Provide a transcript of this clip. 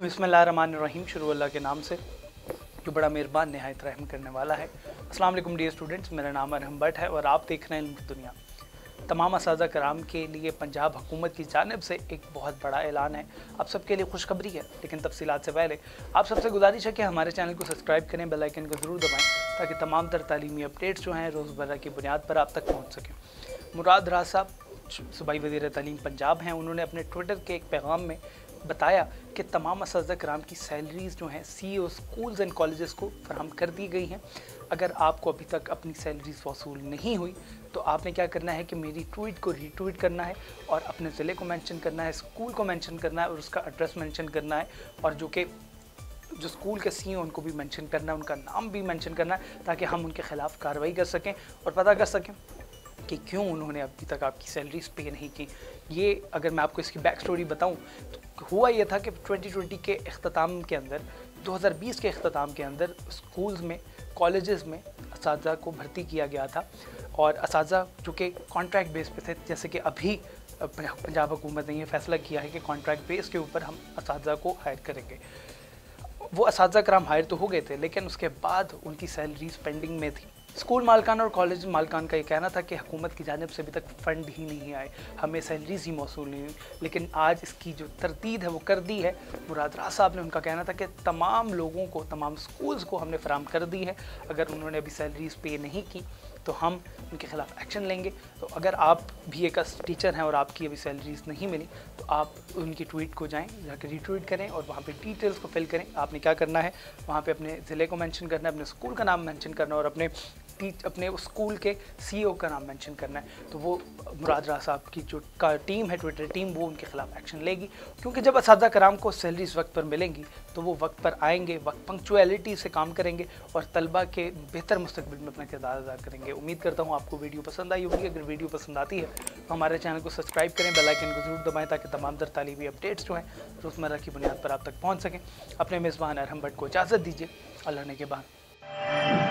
बिस्मिल्लाहिर्रहमानिर्रहीम, शुरू अल्लाह के नाम से, जो बड़ा मेहरबान, नहायत रहम करने वाला है। वालेकुम, डियर स्टूडेंट्स, मेरा नाम अरहम भट्ट है और आप देख रहे हैं इल्म की दुनिया। तमाम इस कराम के लिए पंजाब हुकूमत की जानब से एक बहुत बड़ा ऐलान है। आप सबके लिए खुशखबरी है, लेकिन तफसीत से पहले आप सबसे गुजारिश है कि हमारे चैनल को सब्सक्राइब करें, बेल आइकन को ज़रूर दबाएँ, ताकि तमाम तर तालीमी अपडेट्स जो हैं रोज़मर्रा की बुनियाद पर आप तक पहुँच सकें। मुराद राज साहब सूबाई वज़ीर तलीम पंजाब हैं। उन्होंने अपने ट्विटर के एक पैगाम में बताया कि तमाम इस कराम की सैलरीज़ जो हैं C O schools and colleges को फराम कर दी गई हैं। अगर आपको अभी तक अपनी सैलरीज वसूल नहीं हुई तो आपने क्या करना है कि मेरी ट्वीट को रीट्वीट करना है और अपने ज़िले को मेंशन करना है, स्कूल को मेंशन करना है और उसका एड्रेस मेंशन करना है और जो कि, जो स्कूल के सी हैं, उनको भी मेंशन करना है, उनका नाम भी मेंशन करना है ताकि हम उनके ख़िलाफ़ कार्रवाई कर सकें और पता कर सकें। कि क्यों उन्होंने अभी तक आपकी सैलरीज पे नहीं की? ये अगर मैं आपको इसकी बैक स्टोरी बताऊँ तो हुआ ये था कि 2020 के अख्ताम के अंदर 2020 के अख्ताम के अंदर स्कूल्स में कॉलेजेस में इस को भर्ती किया गया था। और इस जो कि कॉन्ट्रैक्ट बेस पे थे, जैसे कि अभी पंजाब हुकूमत ने यह फैसला किया है कि कॉन्ट्रैक्ट बेस के ऊपर हम इस को हायर करेंगे। वो इस कराम हायर तो हो गए थे, लेकिन उसके बाद उनकी सैलरीज पेंडिंग में थी। स्कूल मालकान और कॉलेज मालकान का ये कहना था कि हुकूमत की जानब से अभी तक फ़ंड ही नहीं आए, हमें सैलरीज ही मौसू नहीं हुई। लेकिन आज इसकी जो तरतीद है, वो कर दी है। मुराद राज साहब ने उनका कहना था कि तमाम लोगों को, तमाम स्कूल्स को हमने फराम कर दी है। अगर उन्होंने अभी सैलरीज पे नहीं की तो हम उनके ख़िलाफ़ एक्शन लेंगे। तो अगर आप भी एक टीचर हैं और आपकी अभी सैलरीज नहीं मिली तो आप उनकी ट्वीट को जाएँ जाकर रीट्वीट करें और वहाँ पे डिटेल्स को फिल करें। आपने क्या करना है? वहाँ पे अपने ज़िले को मेंशन करना है, अपने स्कूल का नाम मेंशन करना और अपने टीच अपने स्कूल के सीईओ का नाम मेंशन करना है। तो वो मुराद राज साहब की जो का टीम है ट्विटर टीम वो उनके खिलाफ एक्शन लेगी। क्योंकि जब इस कराम को सैलरीज वक्त पर मिलेंगी तो वो वक्त पर आएँगे, वक्त पंक्चुअलिटी से काम करेंगे और तलबा के बेहतर मुस्तबिल में अपना किरदार अदा करेंगे। उम्मीद करता हूँ आपको वीडियो पसंद आई होगी। अगर वीडियो पसंद आती है तो हमारे चैनल को सब्सक्राइब करें बेलाइकन को ज़रूर दबाएँ ताकि तमाम दर तालीमी अपडेट्स जो हैं, रोज़मर्रा की बुनियाद पर आप तक पहुँच सकें। अपने मेज़बान अरहम भट्ट को इजाज़त दीजिए। अल्लाह ने के बाद।